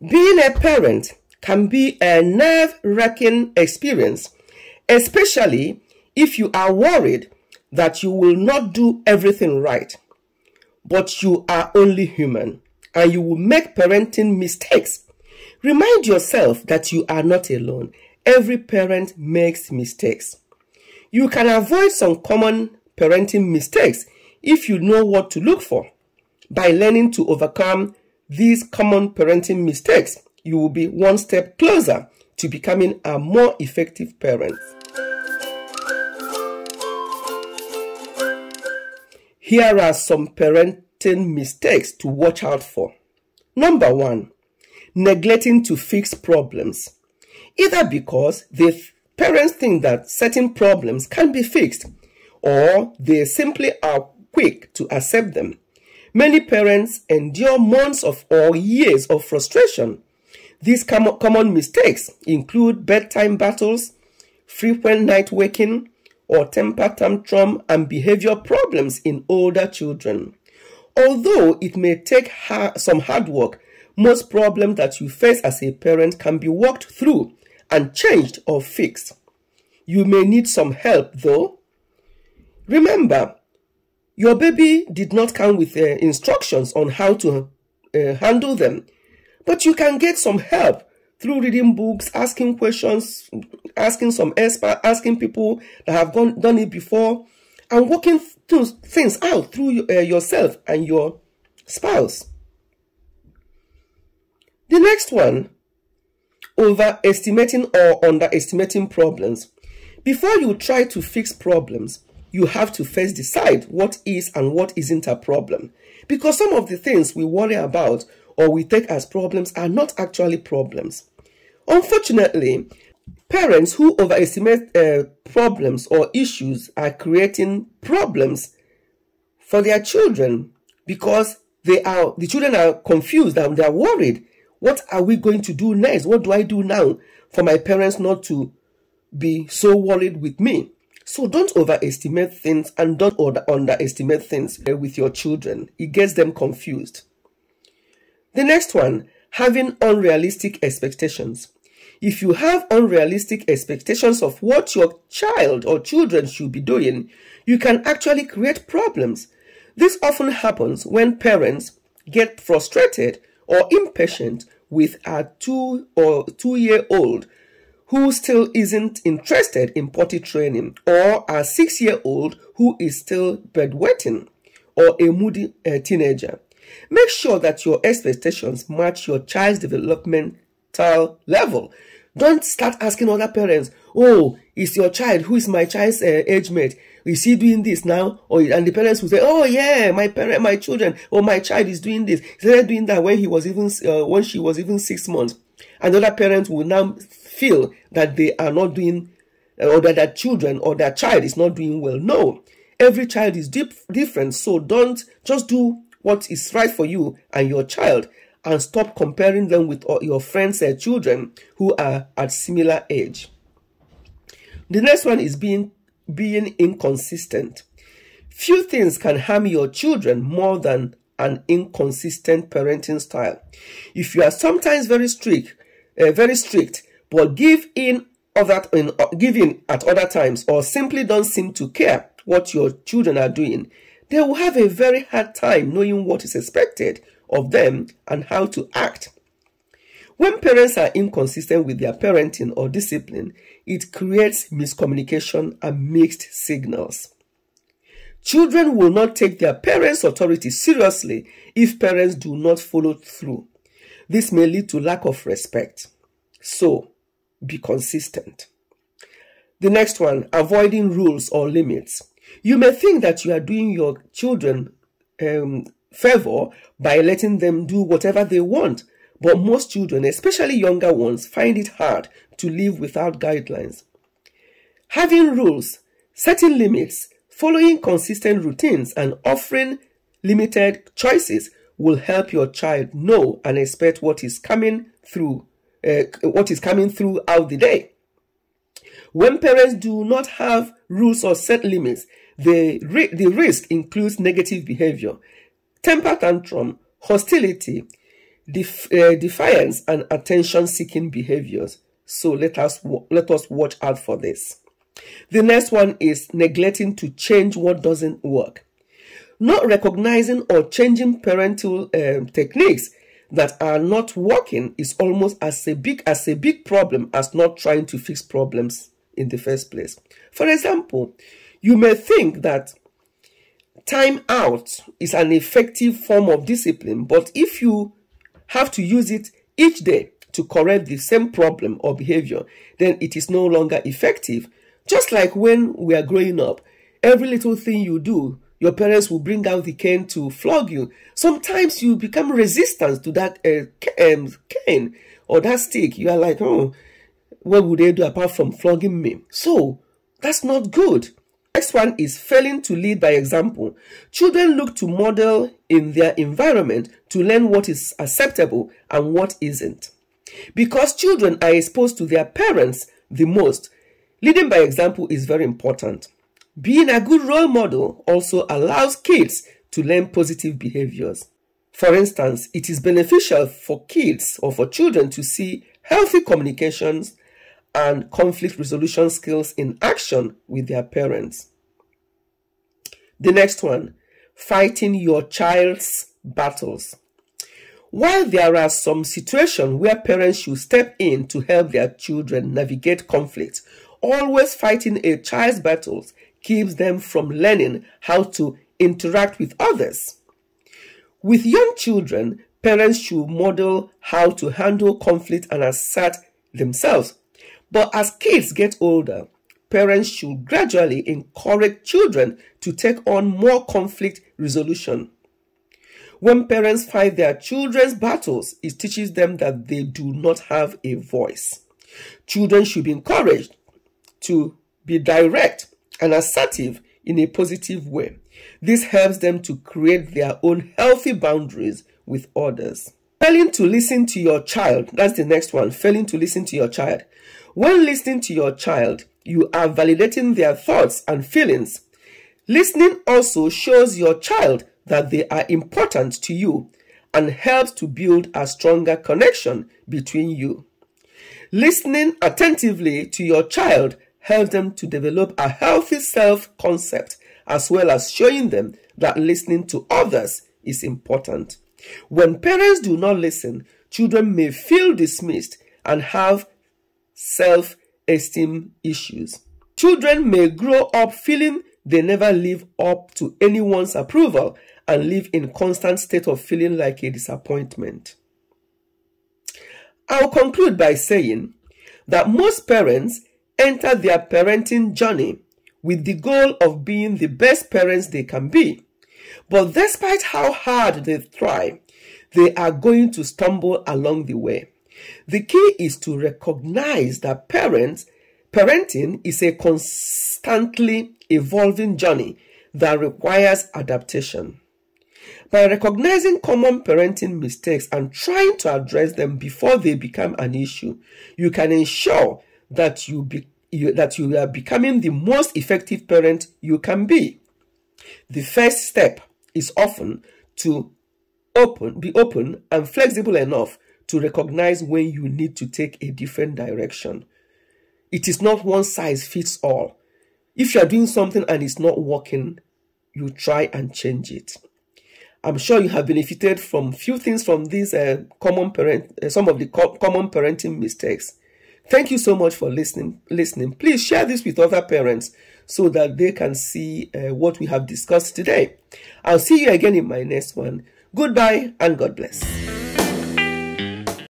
Being a parent can be a nerve-wracking experience, especially if you are worried that you will not do everything right. But you are only human and you will make parenting mistakes. Remind yourself that you are not alone. Every parent makes mistakes. You can avoid some common parenting mistakes if you know what to look for. By learning to overcome these common parenting mistakes, you will be one step closer to becoming a more effective parent. Here are some parenting mistakes to watch out for. Number one, neglecting to fix problems. Either because the parents think that certain problems can be fixed or they simply are quick to accept them. Many parents endure months of or years of frustration. These com common mistakes include bedtime battles, frequent night waking, or temper tantrum and behavior problems in older children. Although it may take ha some hard work, most problems that you face as a parent can be worked through and changed or fixed. You may need some help though. Remember, your baby did not come with uh, instructions on how to uh, handle them, but you can get some help through reading books, asking questions, asking some asking people that have gone, done it before, and working things out through uh, yourself and your spouse. The next one, overestimating or underestimating problems. Before you try to fix problems, you have to first decide what is and what isn't a problem. Because some of the things we worry about or we take as problems are not actually problems. Unfortunately, parents who overestimate uh, problems or issues are creating problems for their children because they are the children are confused and they are worried. What are we going to do next? What do I do now for my parents not to be so worried with me? So don't overestimate things and don't underestimate things eh, with your children. It gets them confused. The next one, having unrealistic expectations. If you have unrealistic expectations of what your child or children should be doing, you can actually create problems. This often happens when parents get frustrated or impatient with a two or two year old who still isn't interested in potty training, or a six year old who is still bedwetting, or a moody uh, teenager. Make sure that your expectations match your child's developmental level. Don't start asking other parents, oh, is your child, who is my child's uh, age mate? Is he doing this now? Or and the parents will say, oh yeah, my parent, my children, or my child is doing this. He started doing that when he was even, uh, when she was even six months. Another parent will now feel that they are not doing or that their children or their child is not doing well. No, every child is different. So don't just do what is right for you and your child and stop comparing them with your friends' and children who are at similar age. The next one is being being inconsistent. Few things can harm your children more than an inconsistent parenting style. If you are sometimes very strict, uh, very strict, but give in other in uh, give in at other times or simply don't seem to care what your children are doing, they will have a very hard time knowing what is expected of them and how to act. When parents are inconsistent with their parenting or discipline, it creates miscommunication and mixed signals. Children will not take their parents' authority seriously if parents do not follow through. This may lead to lack of respect. So, be consistent. The next one, avoiding rules or limits. You may think that you are doing your children um, favor by letting them do whatever they want, but most children, especially younger ones, find it hard to live without guidelines. Having rules, setting limits, following consistent routines, and offering limited choices will help your child know and expect what is coming through uh, what is coming throughout the day. When parents do not have rules or set limits, the, the risk includes negative behavior, temper tantrum, hostility, def uh, defiance and attention-seeking behaviors. So let us let us watch out for this. The next one is neglecting to change what doesn't work. Not recognizing or changing parental um, techniques that are not working is almost as a big as a big problem as not trying to fix problems in the first place. For example, you may think that time out is an effective form of discipline, but if you have to use it each day to correct the same problem or behavior, then it is no longer effective. Just like when we are growing up, every little thing you do, your parents will bring out the cane to flog you. Sometimes you become resistant to that uh, um, cane or that stick. You are like, oh, what would they do apart from flogging me? So that's not good. Next one is failing to lead by example. Children look to model in their environment to learn what is acceptable and what isn't. Because children are exposed to their parents the most, leading by example is very important. Being a good role model also allows kids to learn positive behaviors. For instance, it is beneficial for kids or for children to see healthy communications and conflict resolution skills in action with their parents. The next one, fighting your child's battles. While there are some situations where parents should step in to help their children navigate conflict, always fighting a child's battles keeps them from learning how to interact with others. With young children, parents should model how to handle conflict and assert themselves but as kids get older, parents should gradually encourage children to take on more conflict resolution. When parents fight their children's battles, it teaches them that they do not have a voice. Children should be encouraged to be direct and assertive in a positive way. This helps them to create their own healthy boundaries with others. Failing to listen to your child, that's the next one, failing to listen to your child. When listening to your child, you are validating their thoughts and feelings. Listening also shows your child that they are important to you and helps to build a stronger connection between you. Listening attentively to your child helps them to develop a healthy self-concept as well as showing them that listening to others is important. When parents do not listen, children may feel dismissed and have self esteem issues. Children may grow up feeling they never live up to anyone's approval and live in constant state of feeling like a disappointment. I'll conclude by saying that most parents enter their parenting journey with the goal of being the best parents they can be. But despite how hard they try, they are going to stumble along the way. The key is to recognize that parents, parenting is a constantly evolving journey that requires adaptation. By recognizing common parenting mistakes and trying to address them before they become an issue, you can ensure that you, be, you, that you are becoming the most effective parent you can be. The first step is often to open, be open and flexible enough to recognize when you need to take a different direction. It is not one size fits all. If you are doing something and it's not working, you try and change it. I'm sure you have benefited from few things from these uh, common parent, uh, some of the co common parenting mistakes. Thank you so much for listening. Listening. Please share this with other parents so that they can see uh, what we have discussed today. I'll see you again in my next one. Goodbye and God bless.